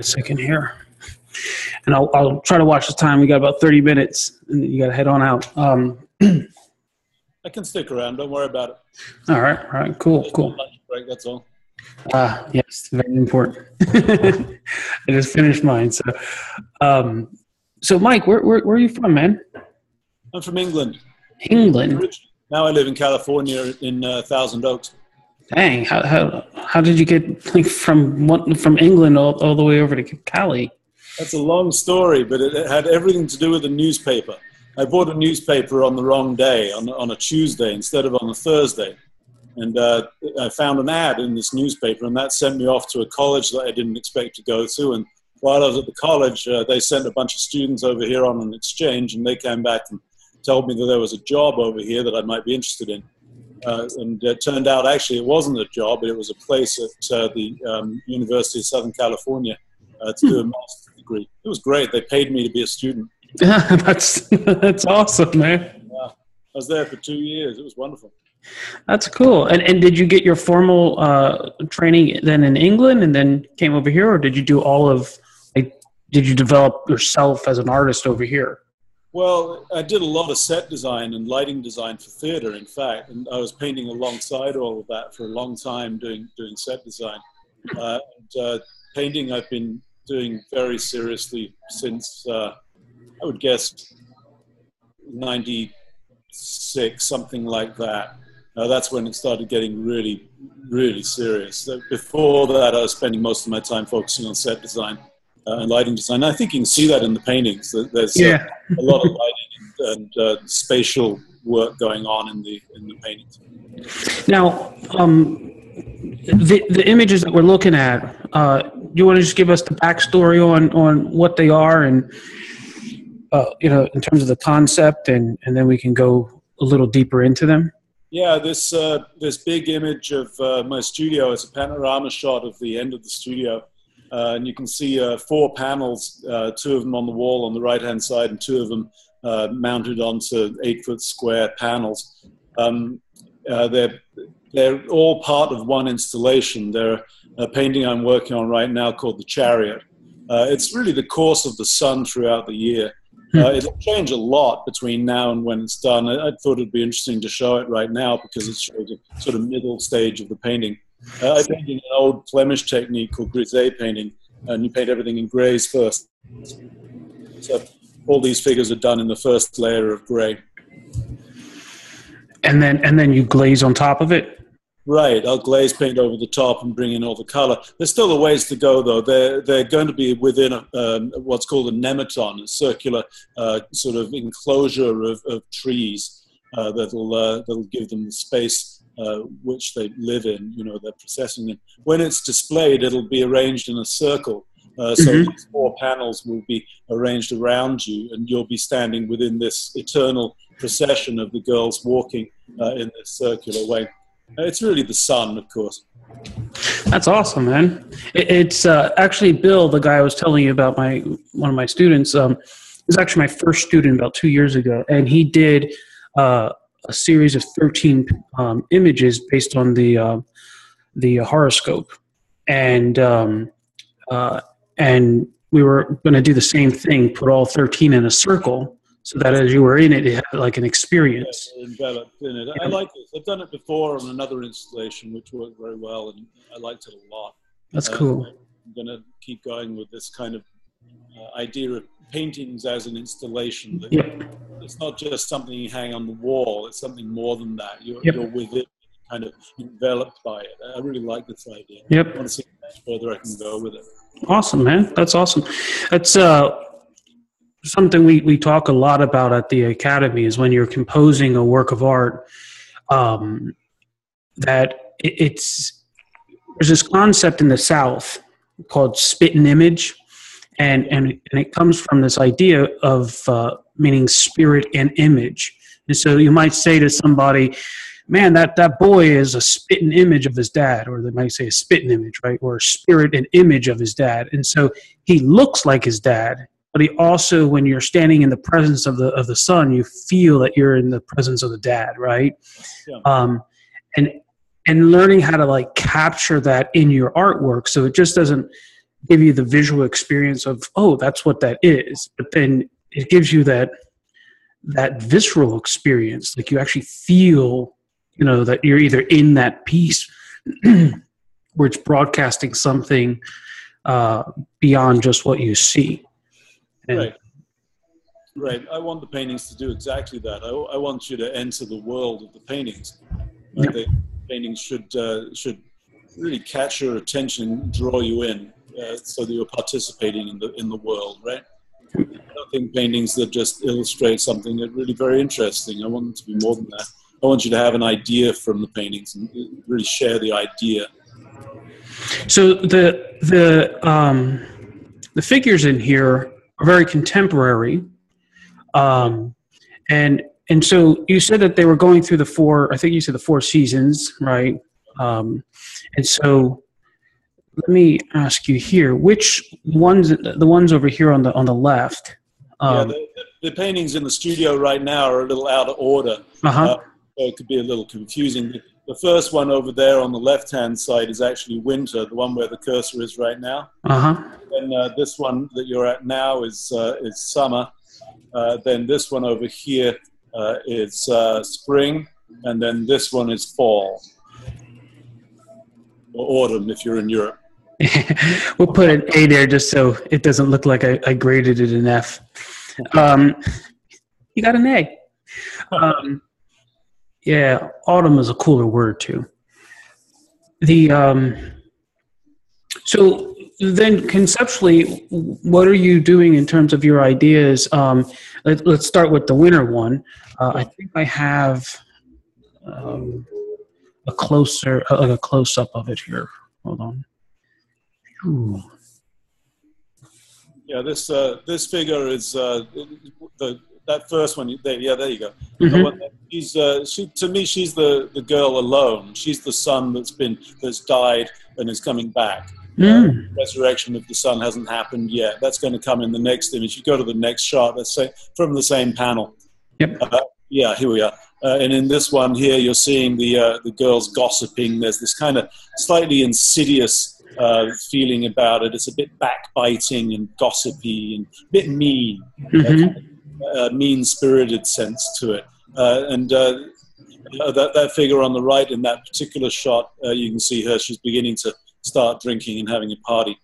a second here. And I'll, I'll try to watch the time. We got about 30 minutes and you got to head on out. Um, I can stick around. Don't worry about it. all right. All right. Cool. Cool. break. That's all. Ah, yes, very important. I just finished mine. So, um, so Mike, where, where, where are you from, man? I'm from England. England. Now I live in California in uh, Thousand Oaks. Dang, how, how, how did you get like from one, from England all, all the way over to Cali? That's a long story, but it, it had everything to do with the newspaper. I bought a newspaper on the wrong day, on, on a Tuesday instead of on a Thursday. And uh, I found an ad in this newspaper, and that sent me off to a college that I didn't expect to go to. And while I was at the college, uh, they sent a bunch of students over here on an exchange, and they came back and told me that there was a job over here that I might be interested in. Uh, and it turned out actually it wasn't a job, but it was a place at uh, the um, University of Southern California uh, to do a master's degree. It was great. They paid me to be a student. that's that's awesome, man. Yeah. I was there for two years. It was wonderful. That's cool. And and did you get your formal uh, training then in England and then came over here, or did you do all of like did you develop yourself as an artist over here? Well, I did a lot of set design and lighting design for theater, in fact, and I was painting alongside all of that for a long time, doing doing set design. Uh, and, uh, painting, I've been doing very seriously since uh, I would guess '96, something like that. Uh, that's when it started getting really, really serious. Before that, I was spending most of my time focusing on set design uh, and lighting design. I think you can see that in the paintings. That There's Yeah. a lot of lighting and, and uh, spatial work going on in the in the paintings. Now, um, the the images that we're looking at, uh, you want to just give us the backstory on on what they are and uh, you know in terms of the concept, and and then we can go a little deeper into them. Yeah, this uh, this big image of uh, my studio is a panorama shot of the end of the studio, uh, and you can see uh, four panels, uh, two of them on the wall on the right hand side, and two of them uh, mounted onto eight foot square panels. Um, uh, they're they're all part of one installation. They're a painting I'm working on right now called the Chariot. Uh, it's really the course of the sun throughout the year. Uh, it'll change a lot between now and when it's done. I, I thought it'd be interesting to show it right now because it shows a sort of middle stage of the painting. Uh, I painted an old Flemish technique called grisaille painting, and you paint everything in grays first. So all these figures are done in the first layer of gray. And then and then you glaze on top of it. Right, I'll glaze paint over the top and bring in all the color. There's still a ways to go, though. They're, they're going to be within a, um, what's called a nemeton, a circular uh, sort of enclosure of, of trees uh, that'll, uh, that'll give them the space uh, which they live in, you know, they're processing in. When it's displayed, it'll be arranged in a circle. Uh, so Mhm. these four panels will be arranged around you, and you'll be standing within this eternal procession of the girls walking uh, in this circular way. Uh, It's really the sun, of course. That's awesome, man. It, it's uh, actually Bill, the guy I was telling you about, my one of my students. Um, was actually my first student about two years ago, and he did uh, a series of thirteen um, images based on the uh, the horoscope, and um, uh, and we were going to do the same thing, put all thirteen in a circle, so that as you were in it, it had like an experience. enveloped in it. I like this. I've done it before on another installation, which worked very well, and I liked it a lot. That's Uh, cool. I'm going to keep going with this kind of uh, idea of paintings as an installation. That. It's not just something you hang on the wall. It's something more than that. You're, Yep. you're with it, kind of enveloped by it. I really like this idea. Yep. I want to see how much further I can go with it. Awesome, man. That's awesome. That's uh, something we, we talk a lot about at the academy is when you're composing a work of art, um, that it, it's there's this concept in the South called spit and image, and and and it comes from this idea of uh, meaning spirit and image. And so you might say to somebody, man, that, that boy is a spitting image of his dad, or they might say a spitting image, right? Or a spirit and image of his dad. And so he looks like his dad, but he also, when you're standing in the presence of the of the son, you feel that you're in the presence of the dad, right? Yeah. Um, and and learning how to like capture that in your artwork, so it just doesn't give you the visual experience of oh that's what that is. But then it gives you that that visceral experience. Like you actually feel you know that you're either in that piece where it's broadcasting something uh, beyond just what you see. And right. Right. I want the paintings to do exactly that. I, I want you to enter the world of the paintings. The paintings should uh, should really catch your attention draw you in uh, so that you're participating in the in the world, right? I think paintings that just illustrate something that really very interesting. I want them to be more than that. I want you to have an idea from the paintings and really share the idea. So the the um, the figures in here are very contemporary, um, and and so you said that they were going through the four. I think you said the four seasons, right? Um, and so let me ask you here which ones the ones over here on the on the left um, yeah, the, the, paintings in the studio right now are a little out of order uh-huh. uh, so it could be a little confusing the first one over there on the left hand side is actually winter the one where the cursor is right now uh-huh. and uh, this one that you're at now is uh, is summer uh, then this one over here uh, is uh, spring and then this one is fall or autumn if you're in Europe. we'll put an A there just so it doesn't look like I, I graded it an F. Um, you got an A. Um, yeah, autumn is a cooler word too. The um, so then conceptually, what are you doing in terms of your ideas? Um, let, us start with the winter one. Uh, I think I have um, a closer, like a close up of it here. Hold on. Ooh. Yeah, this uh, this figure is uh, the that first one. There, yeah, there you go. Mm-hmm. She's uh, she to me, she's the the girl alone. She's the sun that's been that's died and is coming back. Mm. Uh, resurrection of the sun hasn't happened yet. That's going to come in the next image. You go to the next shot. Let's say from the same panel. Yep. Uh, yeah, here we are. Uh, and in this one here, you're seeing the uh, the girls gossiping. There's this kind of slightly insidious uh, feeling about it. It's a bit backbiting and gossipy and a bit mean, mm-hmm. mean spirited sense to it. Uh, and uh, that that figure on the right in that particular shot, uh, you can see her. She's beginning to start drinking and having a party.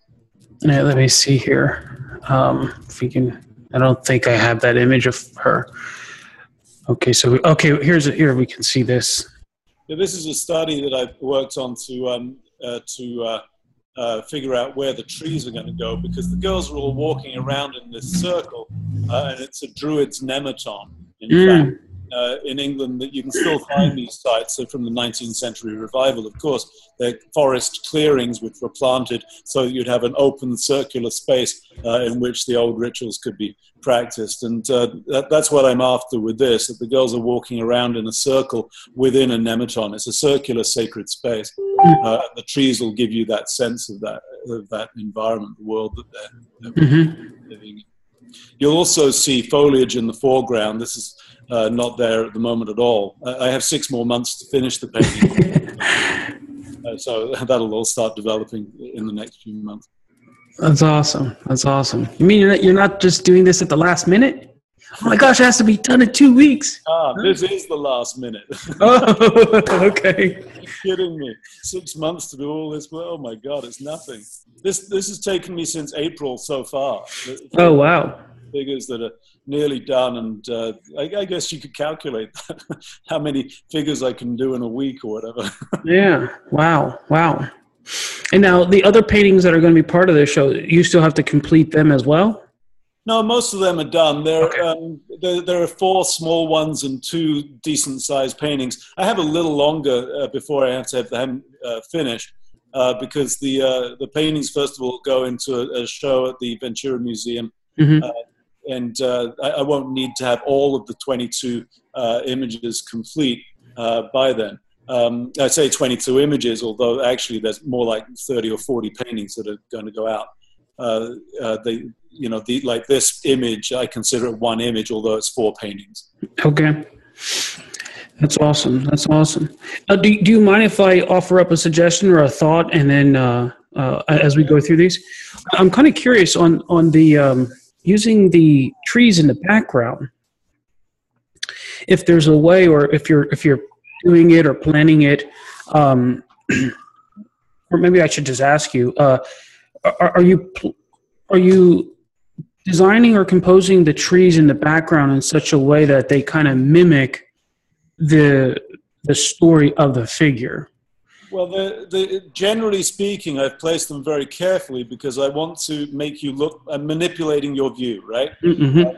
Yeah, let me see here. Um, if we can, I don't think I have that image of her. Okay, so okay, here's a, here we can see this. Yeah, this is a study that I've worked on to um, uh, to uh, uh, figure out where the trees are going to go because the girls are all walking around in this circle, uh, and it's a druid's nemeton. In mm. fact, uh, in England that you can still find these sites. So from the 19th century revival, of course, they're forest clearings which were planted so you'd have an open circular space uh, in which the old rituals could be practiced. And uh, that, that's what I'm after with this, that the girls are walking around in a circle within a nemeton. It's a circular sacred space. Uh, the trees will give you that sense of that, of that environment, the world that they're, they're mm-hmm. living in. You'll also see foliage in the foreground. This is uh, not there at the moment at all. I have six more months to finish the painting, uh, so that'll all start developing in the next few months. That's awesome. That's awesome. You mean you're not, you're not just doing this at the last minute? Oh my gosh, it has to be done in two weeks. Ah, this is the last minute. oh, okay. kidding me? Six months to do all this. Well, oh my God, it's nothing. This this has taken me since April so far. Oh wow. Figures that are nearly done, and uh, I, I, guess you could calculate how many figures I can do in a week or whatever. yeah. Wow. Wow. And now the other paintings that are going to be part of this show, you still have to complete them as well. No, most of them are done. There, okay. um, there, there, are four small ones and two decent-sized paintings. I have a little longer uh, before I have to have them uh, finished. Uh, because the uh, the paintings first of all go into a, a show at the Ventura Museum mm-hmm. Uh, and uh, I, I, won't need to have all of the 22 uh, images complete uh, by then. Um, I say 22 images, although actually there's more like 30 or 40 paintings that are going to go out. Uh, uh, they, you know, the, like this image, I consider it one image, although it's four paintings. Okay. That's awesome. That's awesome. Uh, do, do you mind if I offer up a suggestion or a thought and then uh, as we go through these. I'm kind of curious on on the um, using the trees in the background. If there's a way, or if you're if you're doing it or planning it, um, or maybe I should just ask you: uh, are, are you are you designing or composing the trees in the background in such a way that they kind of mimic the the story of the figure? Well, the, the, generally speaking, I've placed them very carefully because I want to make you look. I'm manipulating your view, right? Mm-hmm. Uh,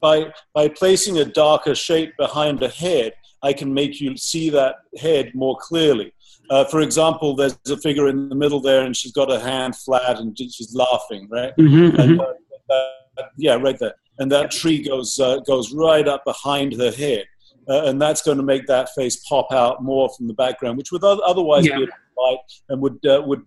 by by placing a darker shape behind a head, I can make you see that head more clearly. Uh, for example, there's a figure in the middle there, and she's got her hand flat, and she's laughing, right? Mm-hmm, and, mm-hmm. Uh, yeah, right there. And that tree goes uh, goes right up behind her head uh, and that's going to make that face pop out more from the background, which would otherwise yeah. be light and would uh, would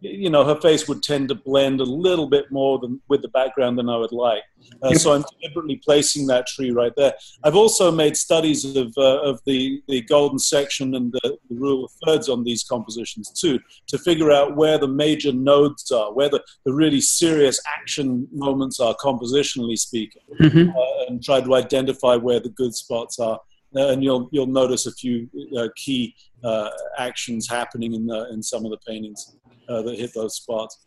you know her face would tend to blend a little bit more than with the background than I would like. Uh, so I'm deliberately placing that tree right there. I've also made studies of uh, of the the golden section and the, the, rule of thirds on these compositions too, to figure out where the major nodes are, where the, the really serious action moments are compositionally speaking, mm-hmm. uh, and try to identify where the good spots are. Uh, and you'll you'll notice a few uh, key uh, actions happening in the in some of the paintings uh, that hit those spots.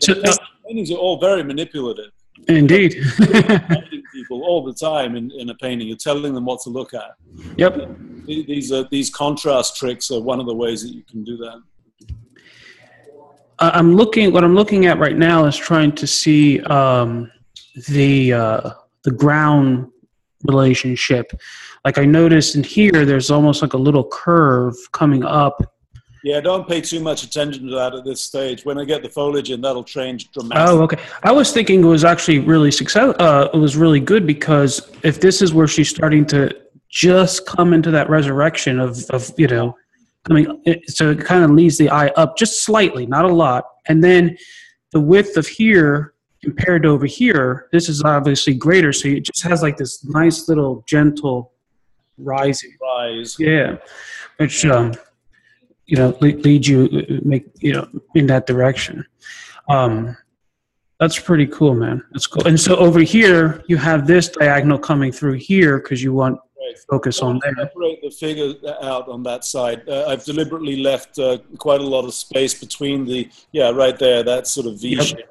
So uh, paintings are all very manipulative. Indeed. people all the time in, in a painting. You're telling them what to look at. Yep. These are these contrast tricks are one of the ways that you can do that. I'm looking. What I'm looking at right now is trying to see um, the uh, the ground relationship. Like I noticed in here, there's almost like a little curve coming up yeah, don't pay too much attention to that at this stage. When I get the foliage in, that'll change dramatically. Oh, okay. I was thinking it was actually really success. Uh, it was really good because if this is where she's starting to just come into that resurrection of, of you know, I mean, it, so it kind of leads the eye up just slightly, not a lot, and then the width of here compared to over here, this is obviously greater. So it just has like this nice little gentle rising. Rise. Yeah, which. Um, you know lead you make you know in that direction. Um that's pretty cool man. That's cool. And so over here you have this diagonal coming through here because you want right. focus on there. Separate the figure out on that side. Uh, i've deliberately left uh, quite a lot of space between the yeah right there that sort of v shape.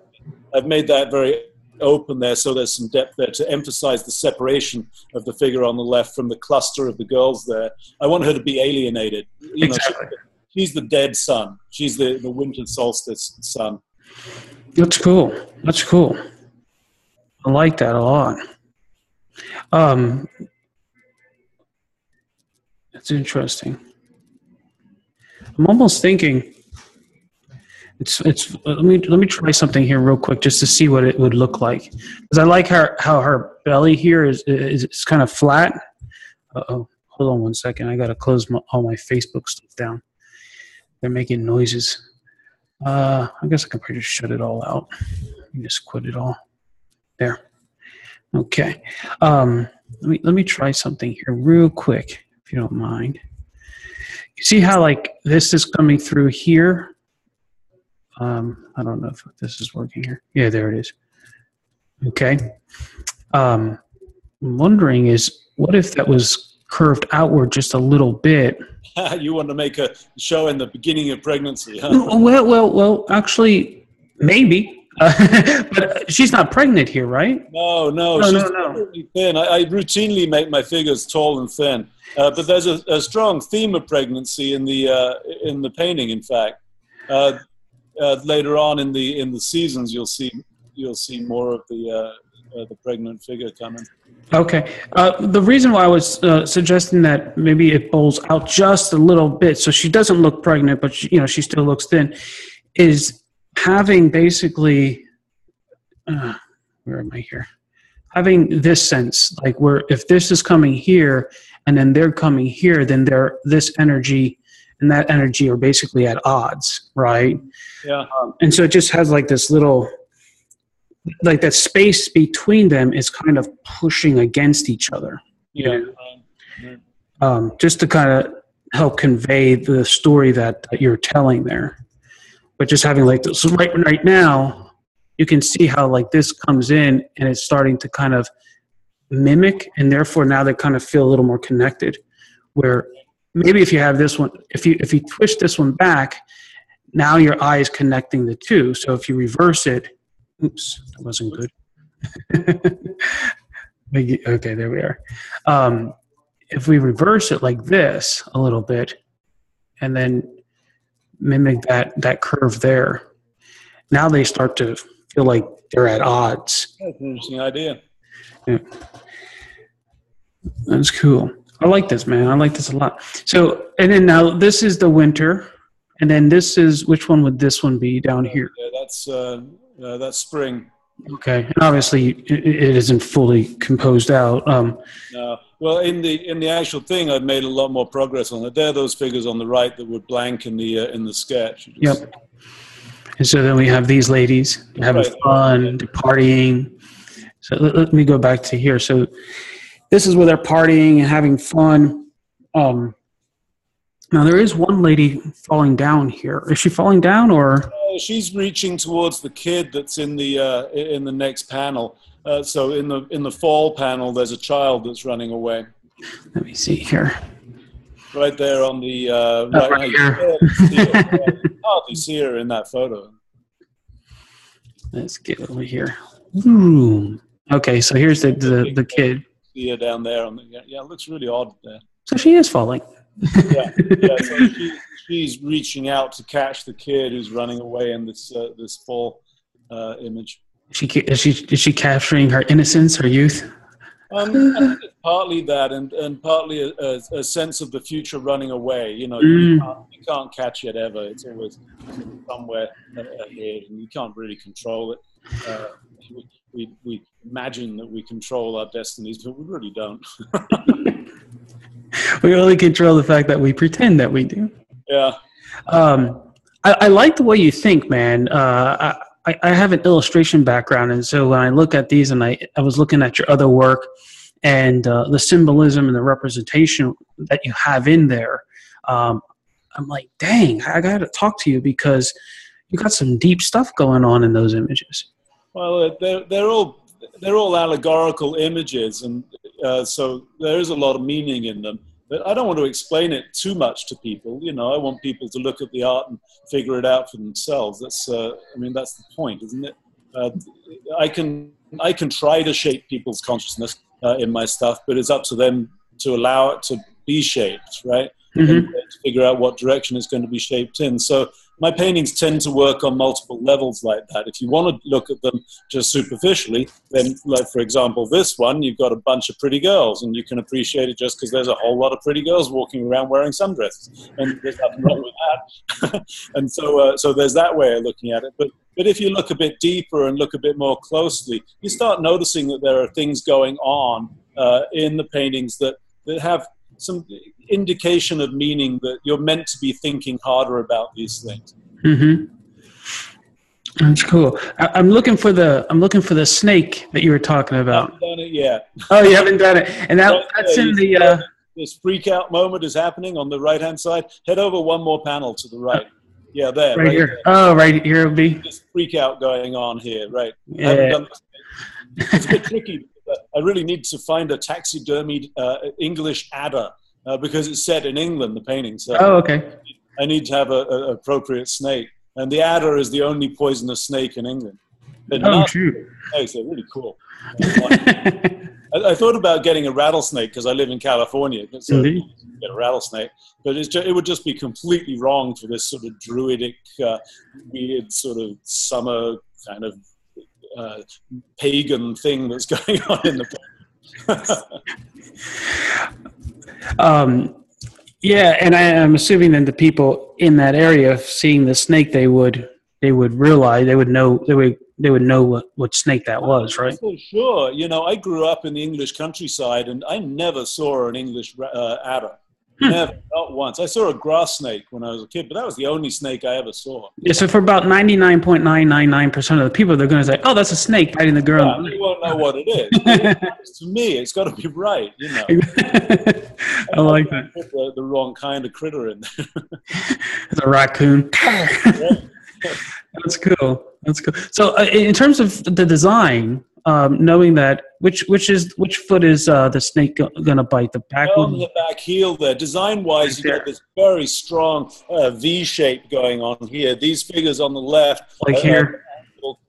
I've made that very open there so there's some depth there to emphasize the separation of the figure on the left from the cluster of the girls there. I want her to be alienated. You exactly. know she's the dead sun. She's the, the winter solstice sun. That's cool. That's cool. I like that a lot. Um, that's interesting. I'm almost thinking it's it's let me let me try something here real quick just to see what it would look like because I like how how her belly here is is, is kind of flat. oh, hold on one second. I gotta close my, all my Facebook stuff down. They're making noises. Uh, I guess I can probably just shut it all out. Just quit it all. There. Okay. Um, let me let me try something here real quick, if you don't mind. You see how like this is coming through here? Um, I don't know if this is working here. Yeah, there it is. Okay. Um, I'm wondering is what if that was curved outward just a little bit? you want to make a show in the beginning of pregnancy, huh? Well, well, well. Actually, maybe, uh, but she's not pregnant here, right? No, no, no, she's no, no. thin. I, I, routinely make my figures tall and thin, uh, but there's a, a, strong theme of pregnancy in the uh, in the painting. In fact, uh, uh, later on in the in the seasons, you'll see you'll see more of the uh, the pregnant figure coming. Okay. Uh, the reason why I was uh, suggesting that maybe it bowls out just a little bit, so she doesn't look pregnant, but she, you know she still looks thin, is having basically. Uh, where am I here? Having this sense, like where if this is coming here and then they're coming here, then they're this energy and that energy are basically at odds, right? Yeah. Um, and so it just has like this little like that space between them is kind of pushing against each other. Yeah. Um, just to kind of help convey the story that, that you're telling there. but just having like this so right right now, you can see how like this comes in and it's starting to kind of mimic, and therefore now they kind of feel a little more connected. Where maybe if you have this one, if you if you twist this one back, now your eye is connecting the two. So if you reverse it, oops, that wasn't good. okay, there we are. Um, if we reverse it like this a little bit, and then mimic that that curve there, now they start to feel like they're at odds. That's an interesting idea. Yeah. That's cool. I like this, man. I like this a lot. So, and then now this is the winter, and then this is which one would this one be down here? Yeah, that's uh, uh, that's spring. Okay, and obviously it, it isn't fully composed out. Um, No. Well, in the in the actual thing, I've made a lot more progress on it. There, are those figures on the right that were blank in the uh, in the sketch. Just- Yep. And so then we have these ladies having Right. fun, they're partying. So let, let me go back to here. So this is where they're partying and having fun. Um, now there is one lady falling down here. Is she falling down or? Uh, she's reaching towards the kid that's in the uh, in the next panel. Uh, so in the in the fall panel, there's a child that's running away. Let me see here. Right there on the uh, right, right here. You see her. You hardly see her in that photo. Let's get over here. Ooh. Okay, so here's the, the, the kid. See her down there. On the, yeah, yeah, it looks really odd there. So she is falling. Yeah, yeah. So she, she's reaching out to catch the kid who's running away in this uh, this fall uh, image. She, is she is she capturing her innocence, her youth? Um, I think it's partly that, and, and partly a, a, a sense of the future running away. You know, you, Mm. can't, you can't catch it ever. It's always somewhere ahead, and you can't really control it. Uh, we, we, we imagine that we control our destinies, but we really don't. We only control the fact that we pretend that we do. yeah. Um, I, I like the way you think, man. Uh, I, I have an illustration background, and so when I look at these, and I, I was looking at your other work, and uh, the symbolism and the representation that you have in there, um, I'm like, dang, I got to talk to you because you got some deep stuff going on in those images. Well, they're, they're all they're all allegorical images, and uh, so there is a lot of meaning in them. But I don't want to explain it too much to people. You know, I want people to look at the art and figure it out for themselves. That's, uh, I mean, that's the point, isn't it? Uh, I can I can try to shape people's consciousness uh, in my stuff, but it's up to them to allow it to be shaped, right? Mhm. and to figure out what direction it's going to be shaped in. So my paintings tend to work on multiple levels like that. If you want to look at them just superficially, then, like for example, this one, you've got a bunch of pretty girls, and you can appreciate it just because there's a whole lot of pretty girls walking around wearing sundresses, and there's nothing wrong with that. and so, uh, so there's that way of looking at it. But but if you look a bit deeper and look a bit more closely, you start noticing that there are things going on uh, in the paintings that that have some indication of meaning that you're meant to be thinking harder about these things. hmm That's cool. I, I'm looking for the I'm looking for the snake that you were talking I about. haven't done it yet. Oh, you haven't done it, and that, that's in the. Uh, This freak out moment is happening on the right hand side. Head over one more panel to the right. Yeah, there. right here. Oh, right here will be. This freak out going on here. Right. I haven't Yeah. done this. It's a bit tricky. I really need to find a taxidermied uh, English adder uh, because it's set in England, the painting. So Oh, okay. I need to have an appropriate snake. And the adder is the only poisonous snake in England. They're Oh, snakes, they're really cool. I, I thought about getting a rattlesnake because I live in California. So Indeed. get a rattlesnake, but it's ju- it would just be completely wrong for this sort of druidic, uh, weird sort of summer kind of uh, pagan thing that's going on in the. um, yeah, and I, I'm assuming that the people in that area, seeing the snake, they would they would realize they would know they would they would know what, what snake that was, right? For sure, you know, I grew up in the English countryside, and I never saw an English uh, adder. Hmm. Never, not once. I saw a grass snake when I was a kid, but that was the only snake I ever saw. Yeah. So for about ninety nine point nine nine nine percent of the people, they're going to say, "Oh, that's a snake biting the girl." Yeah, you won't know what it is. to me, it's got to be right, you know. I like that. Put the, the wrong kind of critter in there. It's a raccoon. That's cool. That's cool. So, uh, in terms of the design, um, knowing that which which is which foot is uh, the snake go- gonna bite? The back on one. the back heel there. Design wise, Right you got this very strong uh, V shape going on here. These figures on the left, Like uh, here.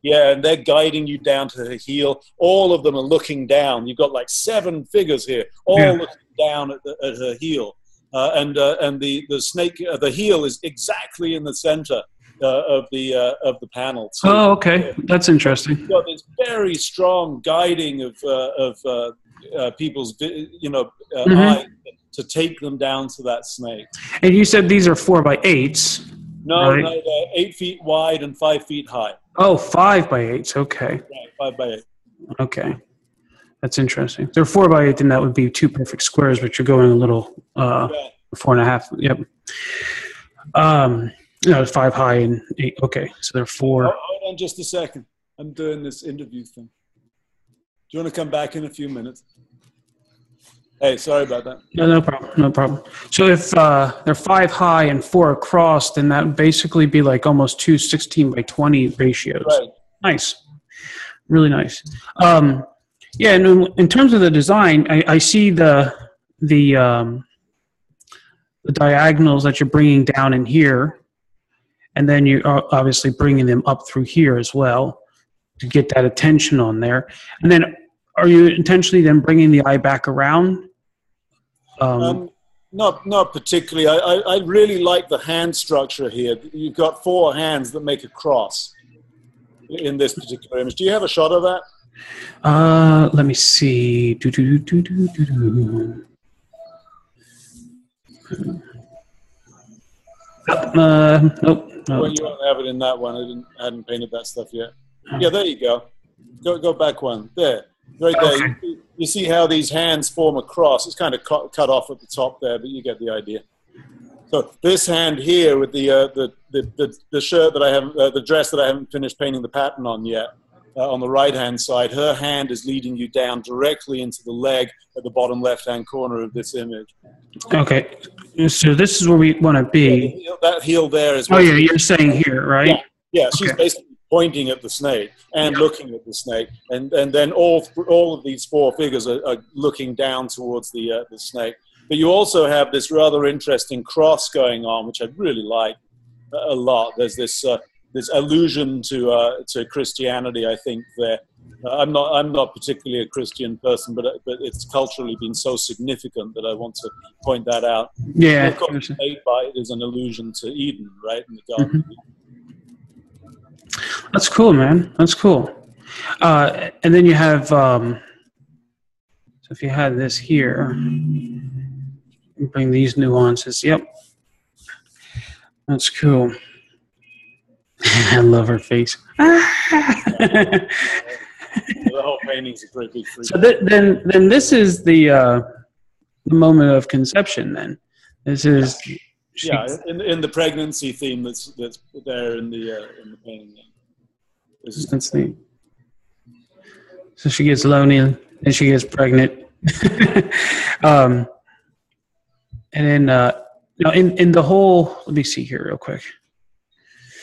yeah, and they're guiding you down to the heel. All of them are looking down. You've got like seven figures here, all Yeah. looking down at, the, at her heel. Uh, and uh, and the the snake, uh, the heel is exactly in the center uh, of the uh, of the panel. So Oh, okay. That's interesting. got this very strong guiding of uh, of uh, uh, people's you know uh, Mhm. eyes to take them down to that snake. And you said these are four by eights. No, Right. no, eight feet wide and five feet high. Oh, five by eights. Okay. Right, five by eight. Okay. That's interesting. They're four by eight, then that would be two perfect squares, but you're going a little uh, Yeah. four and a half. Yep. Um, no, five high and eight. Okay, so they're Oh, four. hold on just a second. I'm doing this interview thing. Do you want to come back in a few minutes? Hey, sorry about that. No, no problem. No problem. So if uh, they're five high and four across, then that would basically be like almost two 16 by 20 ratios. Right. Nice. Really nice. Um, yeah, and in, in terms of the design, I, I see the the um, the diagonals that you're bringing down in here, and then you are obviously bringing them up through here as well to get that attention on there. And then, are you intentionally then bringing the eye back around? Um, Um, not not particularly. I, I, I really like the hand structure here. You've got four hands that make a cross in this particular image. Do you have a shot of that? Uh, let me see. Do, do, do, do, do, do. Uh, nope. No. Well, you won't have it in that one. I didn't I hadn't painted that stuff yet. Yeah, there you go. Go go back one. There. Right there. Okay. You, you see how these hands form a cross. It's kind of cut, cut off at the top there, but you get the idea. So this hand here with the uh, the, the, the the shirt that I haven't, uh, the dress that I haven't finished painting the pattern on yet, uh, on the right hand side, her hand is leading you down directly into the leg at the bottom left hand corner of this image. Okay. So this is where we want to be. heel- that heel there is. Oh yeah, you're saying here, right? Yeah. Yeah, she's Okay. basically pointing at the snake and looking at the snake, and and then all all of these four figures are, are looking down towards the uh, the snake. But you also have this rather interesting cross going on, which I really like a a lot. There's this uh, this allusion to uh, to Christianity, I think. There, uh, I'm not I'm not particularly a Christian person, but but it's culturally been so significant that I want to point that out. Yeah. Of course, the snake bite is an allusion to Eden, right, in the Garden. Eden. That's cool, man. That's cool. Uh, and then you have, um, so if you had this here, bring these nuances. Yep. That's cool. I love her face. the whole painting's a great big freak. so th- then, then this is the, uh, the moment of conception. Then this is, she, yeah, in, in the pregnancy theme that's that's there in the uh, in the painting. This is- That's neat. So she gets lonely and she gets pregnant. um, and then, uh, now in, in the whole, let me see here real quick.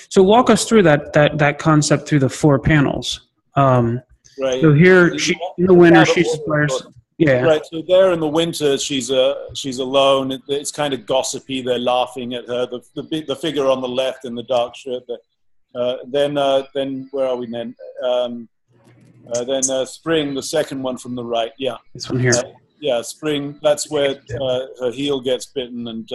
So walk us through that, that, that concept through the four panels. Um, right. so here, she, in the winter, she's by. Yeah. Right. So there in the winter, she's uh, she's alone. It, it's kind of gossipy. They're laughing at her. The the, the figure on the left in the dark shirt. The, uh, then uh, then where are we then? Um, uh, then uh, spring, the second one from the right. Yeah. This one here. yeah, spring. That's where uh, her heel gets bitten, and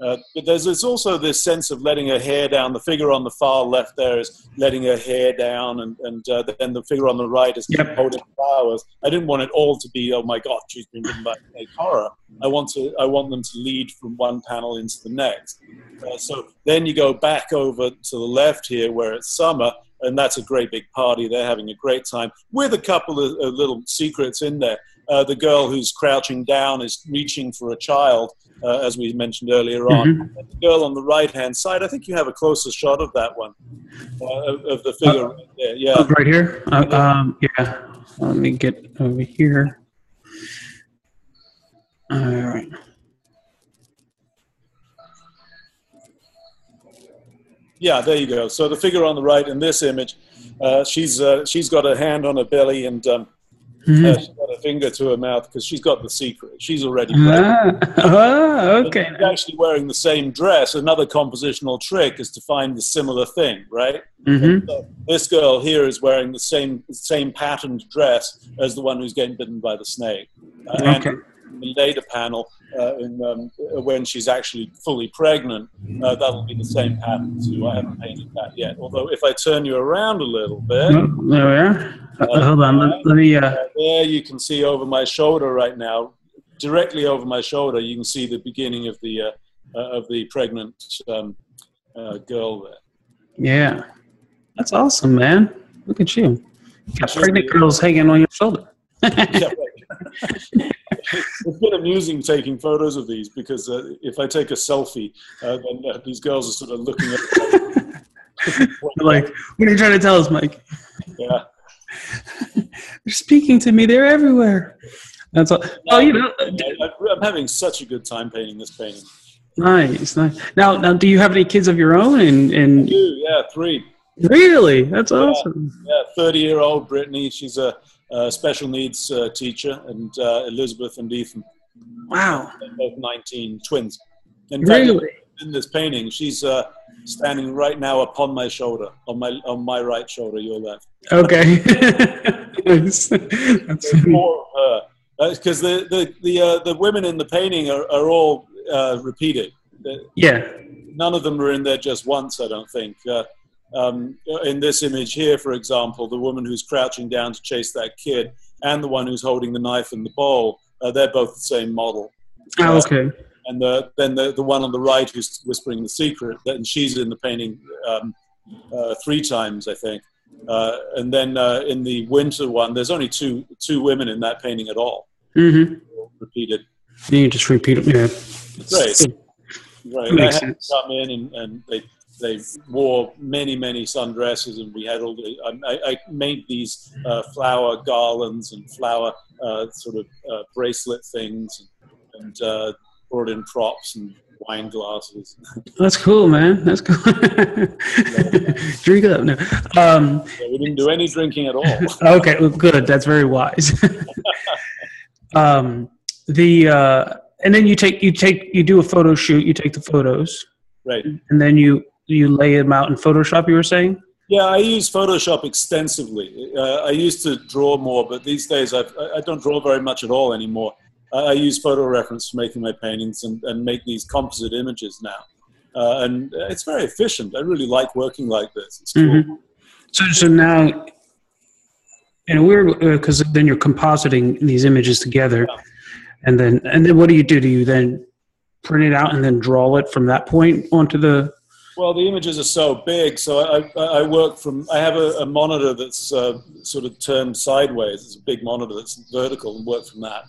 uh, but there's, there's also this sense of letting her hair down. The figure on the far left there is letting her hair down, and and uh, then the figure on the right is Yep. holding flowers. I didn't want it all to be, oh my god, she's been bitten by a horror. I want to, I want them to lead from one panel into the next. Uh, so then you go back over to the left here, where it's summer, and that's a great big party. They're having a great time with a couple of, of little secrets in there. Uh, the girl who's crouching down is reaching for a child, uh, as we mentioned earlier on. Mhm. The girl on the right hand side, I think you have a closer shot of that one, uh, of, of the figure right there. Yeah. Oh, right here? Uh, um, yeah. Let me get over here. All right. Yeah, there you go. So the figure on the right in this image, uh, she's uh, she's got a hand on her belly and um, Mhm. She's got a finger to her mouth because she's got the secret. She's already pregnant. Ah, ah, okay. She's actually wearing the same dress. Another compositional trick is to find the similar thing, right? hmm So this girl here is wearing the same same patterned dress as the one who's getting bitten by the snake. Uh, Okay. the later panel, uh, in, um, when she's actually fully pregnant, uh, that'll be the same pattern too. I haven't painted that yet. Although if I turn you around a little bit, Oh, there we are. Uh, hold on. Let, let me. Uh, uh, there you can see over my shoulder right now, directly over my shoulder, you can see the beginning of the uh, uh, of the pregnant um, uh, girl there. yeah. That's awesome, man. Look at you. You got pregnant girls hanging on your shoulder. Yeah, right. It's been amusing taking photos of these because uh, if I take a selfie, uh, then uh, these girls are sort of looking at like, what are you trying to tell us, Mike? yeah. They're speaking to me. They're everywhere. That's all. Oh, you know, I'm having such a good time painting this painting. nice, nice. Now, now, do you have any kids of your own? And and Two, yeah, three. really, that's awesome. Yeah, 30 year old Brittany. She's a, a special needs uh, teacher, and uh, Elizabeth and Ethan, Wow, they're both 19 twins. In fact, really? in this painting, she's uh, standing right now upon my shoulder, on my on my right shoulder, your left. Okay. Nice. That's more of her because the the the, uh, the women in the painting are, are all uh, repeated. Yeah. None of them were in there just once, I don't think. Um, in this image here, for example, the woman who's crouching down to chase that kid and the one who's holding the knife and the bowl, uh, they're both the same model. Oh, okay. And the, then the, the one on the right who's whispering the secret, and she's in the painting um, uh, three times, I think. Uh, and then uh, in the winter one, there's only two two women in that painting at all, Mm-hmm. repeated. You just repeat it. Yeah. Right. Right. Makes sense. come in and, and they they wore many many sundresses and we had all the I, I made these uh, flower garlands and flower uh, sort of uh, bracelet things and, and uh, brought in props and wine glasses. That's cool, man. That's cool. Drink up now. Um, So we didn't do any drinking at all. okay, well, good. That's very wise. um, the uh, and then you take you take you do a photo shoot. You take the photos, right. and then you you lay them out in Photoshop. You were saying? Yeah, I use Photoshop extensively. Uh, I used to draw more, but these days I've, I I don't draw very much at all anymore. I I use photo reference for making my paintings and, and make these composite images now. Uh, and it's very efficient. I really like working like this. It's cool. Mhm. So so now, and we're because then you're compositing these images together, and then and then what do you do? Do you then print it out and then draw it from that point onto the? Well, the images are so big, so I, I, work from. I have a, a monitor that's uh, sort of turned sideways. It's a big monitor that's vertical, and work from that.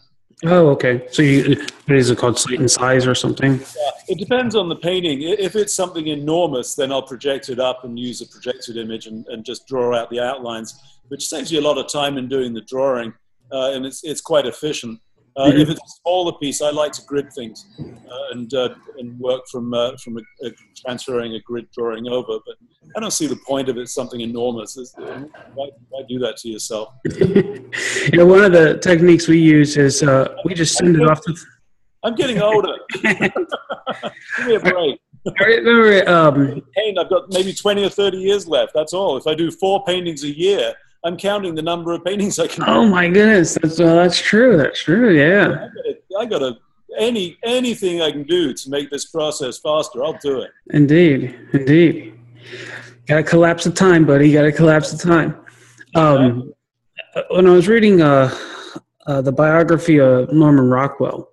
Oh, okay. So you is it called? Slate and size or something? It depends on the painting. If it's something enormous, then I'll project it up and use a projected image and, and just draw out the outlines, which saves you a lot of time in doing the drawing, uh, and it's it's quite efficient. Uh. If it's a smaller piece, I like to grid things uh, and uh, and work from uh, from a, a transferring a grid drawing over. But I don't see the point of it. Something enormous. It's- Why, why do that to yourself? you know, one of the techniques we use is uh, we just send it off to. I'm getting older. Give me a break. I remember, um, paint, I've got maybe 20 or 30 years left. That's all. If I do four paintings a year, I'm counting the number of paintings I can oh my goodness, that's uh, that's true. That's true. Yeah, I got to, any, anything I can do to make this process faster, I'll do it. indeed, indeed. Got to collapse the time, buddy. Got to collapse the time. Um, when I was reading uh, uh, the biography of Norman Rockwell,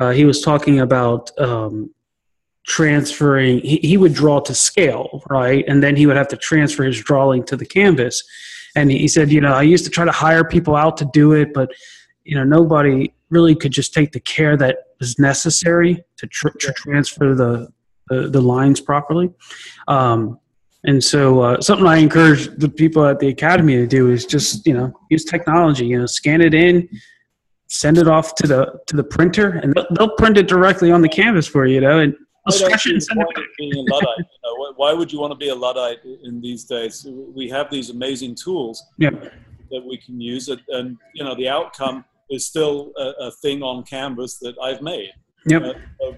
uh, he was talking about um, transferring. He, he would draw to scale, right, and then he would have to transfer his drawing to the canvas. And he said, you know, I used to try to hire people out to do it, but you know, nobody really could just take the care that was necessary to, tr- to transfer the, the the lines properly. Um, and so, uh, something I encourage the people at the academy to do is just you know use technology. You know, scan it in, send it off to the to the printer, and they'll, they'll print it directly on the canvas for you. You know, and I don't see the point of being a luddite. You know, why would you want to be a luddite in these days? We have these amazing tools yeah. that we can use, and you know, the outcome is still a, a thing on canvas that I've made. Yep. Uh,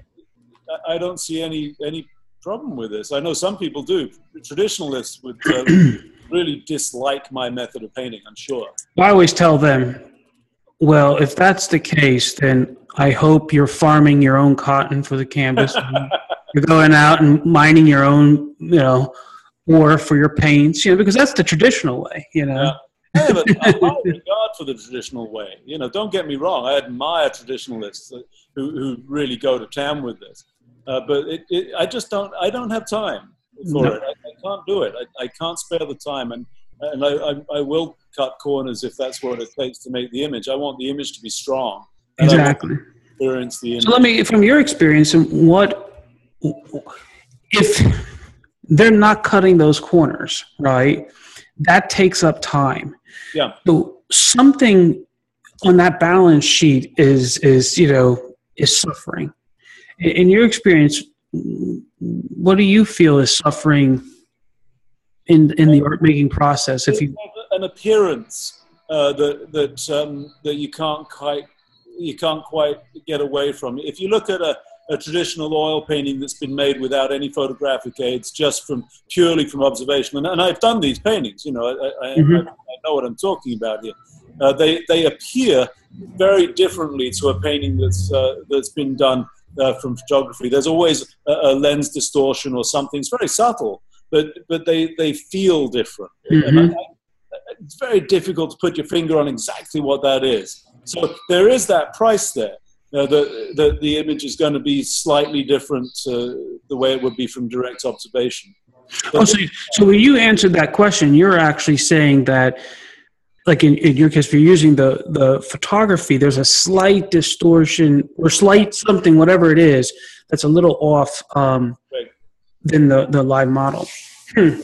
I don't see any any problem with this. I know some people do. Traditionalists would uh, really dislike my method of painting. I'm sure. I always tell them, well, if that's the case, then I hope you're farming your own cotton for the canvas. you're going out and mining your own, you know, ore for your paints, you know, because that's the traditional way, you know. Yeah. I have a, a high regard for the traditional way. You know, don't get me wrong. I admire traditionalists who, who really go to town with this. Uh, but it, it, I just don't. I don't have time for no. it. I, I, can't do it. I, I, can't spare the time, and and I, I, I, will cut corners if that's what it takes to make the image. I want the image to be strong. Exactly. Experience the image. So let me, from your experience, what if they're not cutting those corners, right? That takes up time. Yeah. So something on that balance sheet is is you know is suffering in your experience, what do you feel is suffering in in the art making process? If you an appearance uh, that that um, that you can't quite you can't quite get away from. If you look at a, a traditional oil painting that's been made without any photographic aids, just from purely from observation, and, and I've done these paintings, you know, I, I, mm-hmm. I, I know what I'm talking about here. Uh, they they appear very differently to a painting that's uh, that's been done uh, from photography. There's always a, a, lens distortion or something. It's very subtle, but but they they feel different. Mm-hmm. It's very difficult to put your finger on exactly what that is. So there is that price there. That the, the image is going to be slightly different uh, the way it would be from direct observation. oh, so, so when you answered that question, you're actually saying that like in, in your case, if you're using the, the photography, there's a slight distortion or slight something, whatever it is, that's a little off um, right. than the, the live model. Hmm.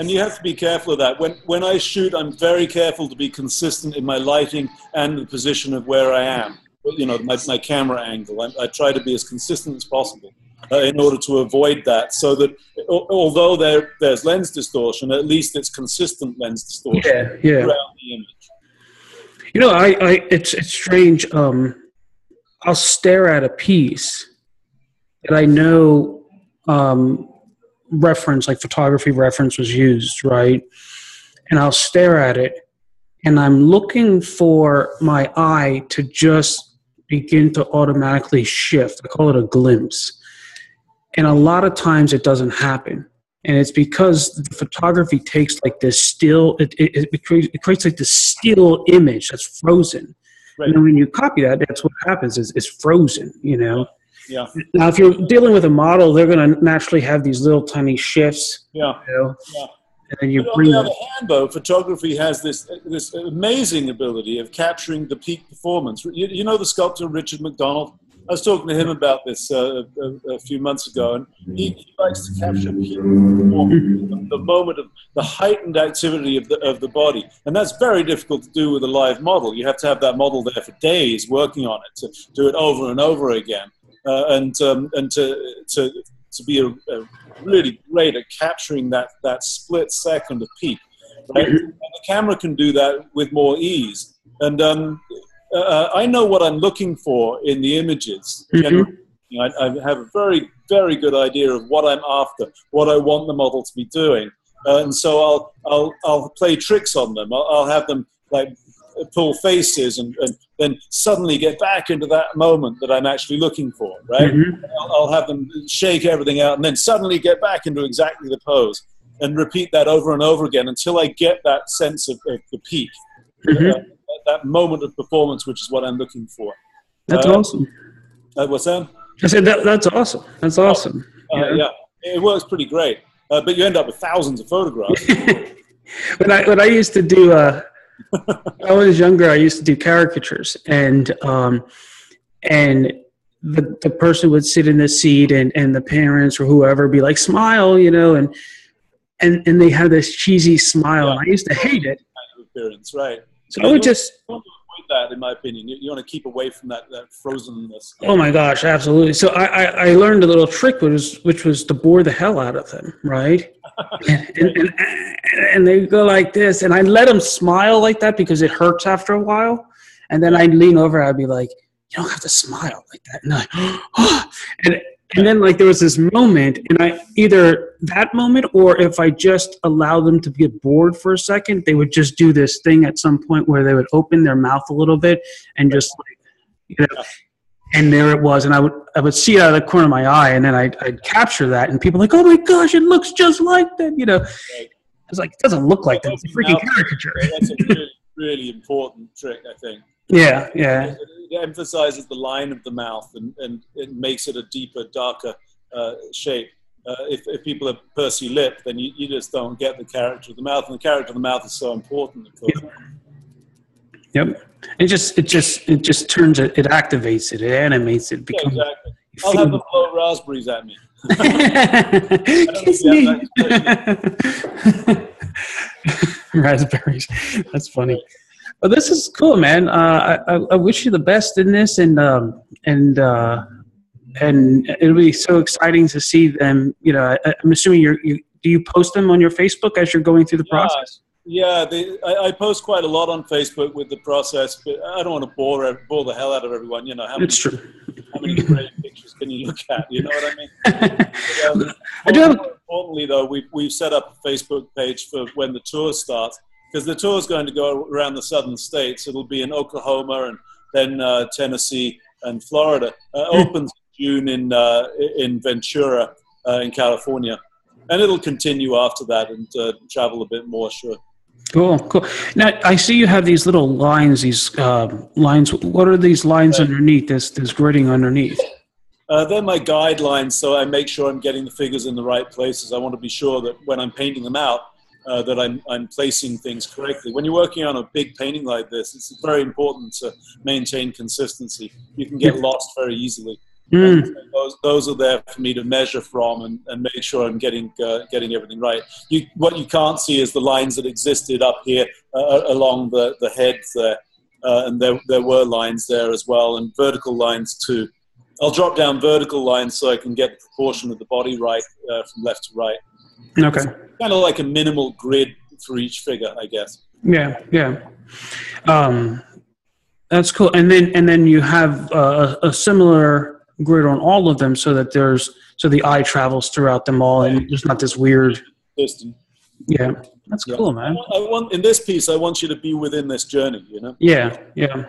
And you have to be careful of that. When, when I shoot, I'm very careful to be consistent in my lighting and the position of where I am, you know, my, my camera angle. I, I try to be as consistent as possible uh, in order to avoid that. So that although there there's lens distortion, at least it's consistent lens distortion yeah, yeah. around the image. You know, I, I it's it's strange. Um, I'll stare at a piece that I know um, reference, like photography reference, was used, right? And I'll stare at it, and I'm looking for my eye to just begin to automatically shift. I call it a glimpse and a lot of times it doesn't happen. And it's because the photography takes like this still, it, it, it, creates, it creates like this still image that's frozen. Right. And when you copy that, that's what happens is it's frozen, you know? Yeah. Now, if you're dealing with a model, they're going to naturally have these little tiny shifts. Yeah. You know? Yeah. And then you but bring on the other hand, though, photography has this this amazing ability of capturing the peak performance. You, you know the sculptor Richard MacDonald. I was talking to him about this uh, a, a, few months ago, and he, he likes to capture the moment of the heightened activity of the, of the body. And that's very difficult to do with a live model. You have to have that model there for days working on it, to do it over and over again, uh, and, um, and to, to, to be a, a really great at capturing that, that split second of peak. Right? And the camera can do that with more ease. And um, uh, I know what I'm looking for in the images. Mm-hmm. I, I, have a very, very good idea of what I'm after, what I want the model to be doing, uh, and so I'll, I'll, I'll play tricks on them. I'll, I'll have them like pull faces and, and, then suddenly get back into that moment that I'm actually looking for, right? Mm-hmm. I'll, I'll, have them shake everything out and then suddenly get back into exactly the pose and repeat that over and over again until I get that sense of, of the peak. Mm-hmm. Uh, that moment of performance, which is what I'm looking for. That's uh, awesome. Uh, what's that? I said that, that's awesome. That's oh, awesome. Uh, yeah. yeah. it works pretty great. Uh, but you end up with thousands of photographs. when I when I used to do, uh, I was younger. I used to do caricatures, and um, and the the person would sit in the seat, and and the parents or whoever be like, smile, you know, and and and they had this cheesy smile. Yeah. I used to hate it. Appearance, right? So I would just that, in my opinion. You, you want to keep away from that, that frozenness. Oh my gosh, absolutely. So I, I, I learned a little trick, which was, which was to bore the hell out of them, right? And, and, and, they go like this, and I let them smile like that because it hurts after a while. And then I'd lean over, I'd be like, you don't have to smile like that. And, I, and, and then like there was this moment, and I either that moment or if I just allowed them to get bored for a second, they would just do this thing at some point where they would open their mouth a little bit and just like, you know, and there it was, and I would I would see it out of the corner of my eye, and then I'd, I'd capture that, and people like, oh my gosh, it looks just like that you know. I was like, it doesn't look like them; it's a freaking caricature. That's a really, really important trick, I think. Yeah, yeah. It emphasizes the line of the mouth and, and it makes it a deeper, darker uh, shape. Uh, if, if people are pursy lip, then you, you just don't get the character of the mouth, and the character of the mouth is so important. Yep. yep. It just it just it just turns it it activates it, it animates it. Becomes, yeah, exactly. I'll have them blow raspberries at me. Kiss me. raspberries. That's funny. Well, this is cool, man. Uh, I, I wish you the best in this, and um, and uh, and it'll be so exciting to see them. You know, I, am assuming you're. You, do you post them on your Facebook as you're going through the process? Yeah, they, I, I, post quite a lot on Facebook with the process, but I don't want to bore bore the hell out of everyone. You know, how many, true. How many great pictures can you look at? You know what I mean? but, um, I do have. Importantly, though, we've we've set up a Facebook page for when the tour starts because the tour is going to go around the southern states. It'll be in Oklahoma and then uh, Tennessee and Florida. Uh, hmm. opens June in uh, in Ventura uh, in California, and it'll continue after that and uh, travel a bit more. Sure. Cool, cool. Now I see you have these little lines. These uh, lines. What are these lines underneath? This this gridding underneath. Uh, they're my guidelines, so I make sure I'm getting the figures in the right places. I want to be sure that when I'm painting them out, uh, that I'm, I'm placing things correctly. When you're working on a big painting like this, it's very important to maintain consistency. You can get lost very easily. Mm. Those, those are there for me to measure from and, and make sure I'm getting uh, getting everything right. You, what you can't see is the lines that existed up here uh, along the, the heads there, uh, and there, there were lines there as well, and vertical lines too. I'll drop down vertical lines so I can get the proportion of the body right uh, from left to right. Okay. kind of like a minimal grid for each figure, I guess. Yeah, yeah. Um, that's cool. And then and then you have uh, a similar grid on all of them, so that there's so the eye travels throughout them all, and there's not this weird. System. Yeah, that's yeah. cool, man. I want in this piece. I want you to be within this journey. You know. Yeah, yeah.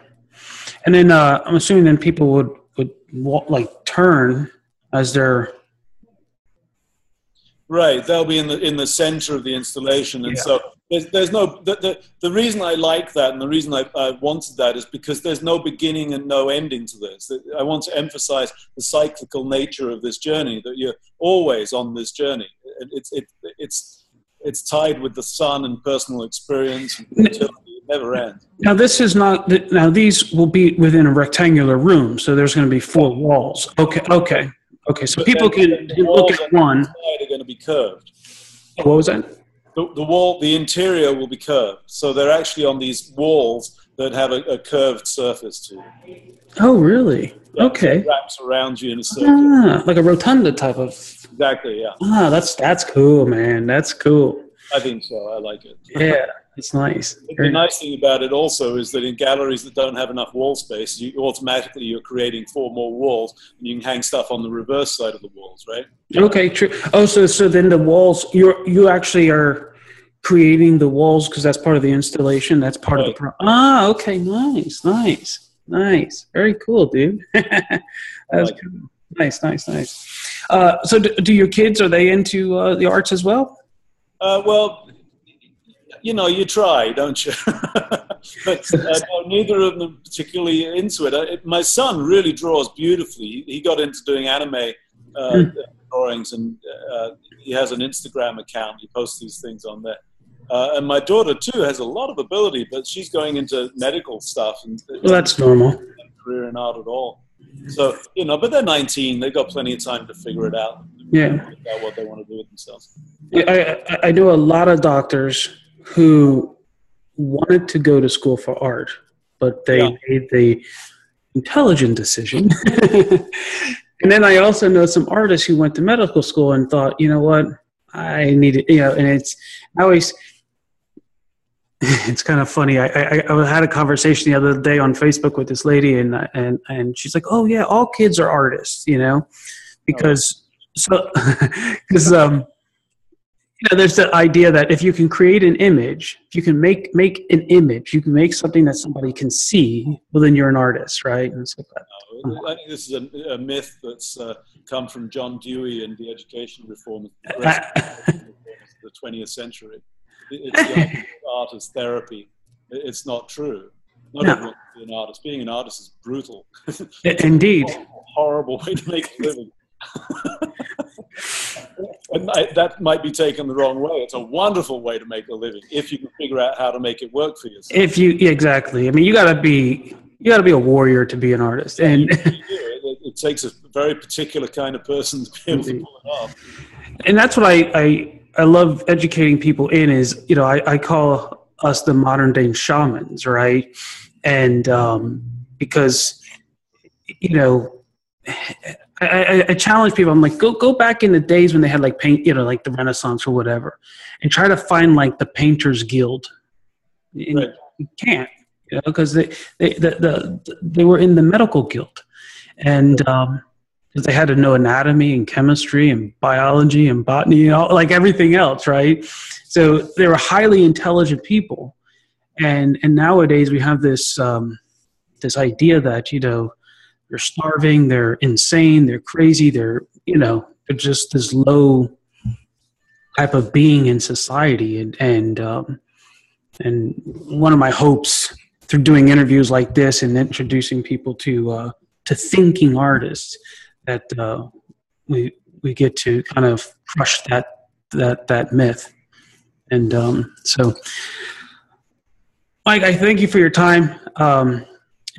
And then uh, I'm assuming then people would would walk, like turn as they're Right, they'll be in the in the center of the installation, and yeah. so there's, there's no the, the, the reason I like that and the reason I, I wanted that is because there's no beginning and no ending to this. I want to emphasize the cyclical nature of this journey that you're always on this journey. It's it, it's it's tied with the sun and personal experience. And never ends. Now this is not. Now these will be within a rectangular room, so there's going to be four walls. Okay, okay. Okay, so but people can look at one. Are going to be curved. What was that? The, the, wall, the interior will be curved. So they're actually on these walls that have a, a curved surface to them. Oh, really? Yeah, okay. So wraps around you in a circle. Ah, like a rotunda type of. Exactly. Yeah. Ah, that's that's cool, man. That's cool. I think so. I like it. Yeah. It's nice. The nice thing about it also is that in galleries that don't have enough wall space, you automatically you're creating four more walls, and you can hang stuff on the reverse side of the walls, right? Okay, true. Oh, so so then the walls you you actually are creating the walls because that's part of the installation. That's part right. of the pro- ah. Okay, nice, nice, nice. Very cool, dude. that's like cool. Nice, nice, nice. Uh, so, do, do, your kids are they into uh, the arts as well? Uh, well, you know, you try, don't you? but uh, no, neither of them particularly into it. it. My son really draws beautifully. He got into doing anime uh, mm. drawings, and uh, he has an Instagram account. He posts these things on there. Uh, and my daughter too has a lot of ability, but she's going into medical stuff. And well, that's normal. Career in art at all. So you know, but they're 19. They've got plenty of time to figure it out. Yeah. Out what they want to do with themselves. Yeah, I, I know a lot of doctors who wanted to go to school for art, but they Yeah. made the intelligent decision. and then I also know some artists who went to medical school and thought, you know what, I need it, you know, and it's I always. It's kind of funny. I, I, I had a conversation the other day on Facebook with this lady, and and and she's like, "Oh yeah, all kids are artists," you know, because so because um, you know, there's the idea that if you can create an image, if you can make make an image, you can make something that somebody can see. Well, then you're an artist, right? And it's like that. I think this is a, a myth that's uh, come from John Dewey and the education reform of the progressive reforms of the 20th century. It- It's the idea art as therapy. It's not true. Not No. everyone can be an artist. Being an artist is brutal. Indeed. horrible way to make a living. and that might be taken the wrong way. It's a wonderful way to make a living if you can figure out how to make it work for yourself. If you exactly, I mean, you got to be you got to be a warrior to be an artist, and It, it takes a very particular kind of person to be able to pull it off. and that's what I, I I love educating people in is you know I, I call us the modern day shamans right and um, because you know I, I, I challenge people. I'm like go go back in the days when they had like paint you know like the Renaissance or whatever and try to find like the Painters Guild. And Right. you can't you know because they they the, the, they were in the medical guild. And um, because they had to know anatomy and chemistry and biology and botany and all, like everything else, right? So they were highly intelligent people, and and nowadays we have this um, this idea that you know they're starving, they're insane, they're crazy, they're you know they're just this low type of being in society, and and um, and one of my hopes through doing interviews like this and introducing people to uh, to thinking artists that uh, we we get to kind of crush that that that myth. And um, so, Mike, I thank you for your time. Um,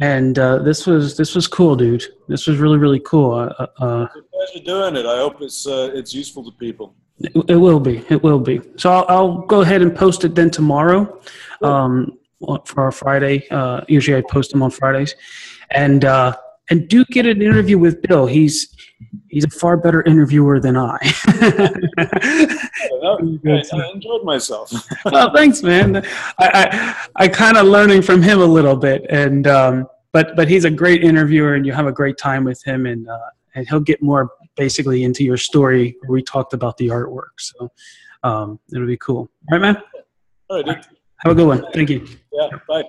and uh, this was this was cool, dude. This was really really cool. Uh, uh, It's a pleasure doing it. I hope it's uh, it's useful to people. it, it will be. It will be. So I'll, I'll go ahead and post it then tomorrow um, for our Friday. Uh, usually I post them on Fridays, and uh, and do get an interview with Bill. He's he's a far better interviewer than I. I, I enjoyed myself. well, thanks, man. I I, I kind of learning from him a little bit, and um, but but he's a great interviewer, and you have a great time with him, and uh, and he'll get more basically into your story. We talked about the artwork, so um, it'll be cool. All right, man. All right, dude. Have a good one. Thank you. yeah, bye.